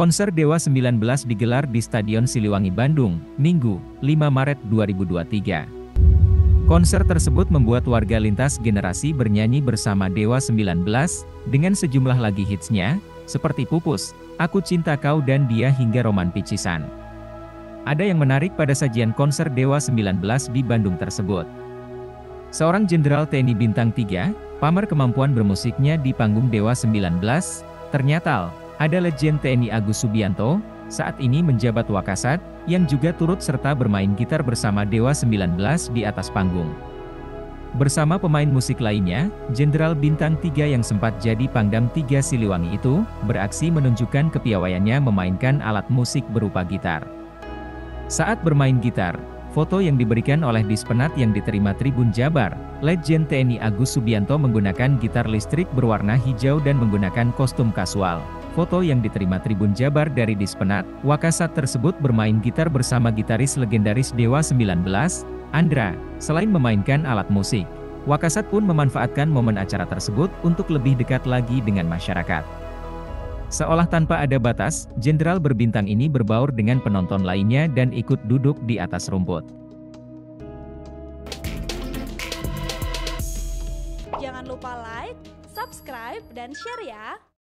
Konser Dewa 19 digelar di Stadion Siliwangi Bandung, Minggu, 5 Maret 2023. Konser tersebut membuat warga lintas generasi bernyanyi bersama Dewa 19, dengan sejumlah lagi hitsnya, seperti Pupus, Aku Cinta Kau dan Dia hingga Roman Picisan. Ada yang menarik pada sajian konser Dewa 19 di Bandung tersebut. Seorang Jenderal TNI Bintang 3, pamer kemampuan bermusiknya di panggung Dewa 19, ternyata ada legend TNI Agus Subianto, saat ini menjabat Wakasat, yang juga turut serta bermain gitar bersama Dewa 19 di atas panggung. Bersama pemain musik lainnya, Jenderal Bintang 3 yang sempat jadi Pangdam 3 Siliwangi itu, beraksi menunjukkan kepiawaiannya memainkan alat musik berupa gitar. Saat bermain gitar, foto yang diberikan oleh Dispenat yang diterima Tribun Jabar, Legend TNI Agus Subianto menggunakan gitar listrik berwarna hijau dan menggunakan kostum kasual. Foto yang diterima Tribun Jabar dari Dispenat, Wakasat tersebut bermain gitar bersama gitaris legendaris Dewa 19, Andra, selain memainkan alat musik. Wakasat pun memanfaatkan momen acara tersebut untuk lebih dekat lagi dengan masyarakat. Seolah tanpa ada batas, jenderal berbintang ini berbaur dengan penonton lainnya dan ikut duduk di atas rumput. Jangan lupa like, subscribe, dan share ya!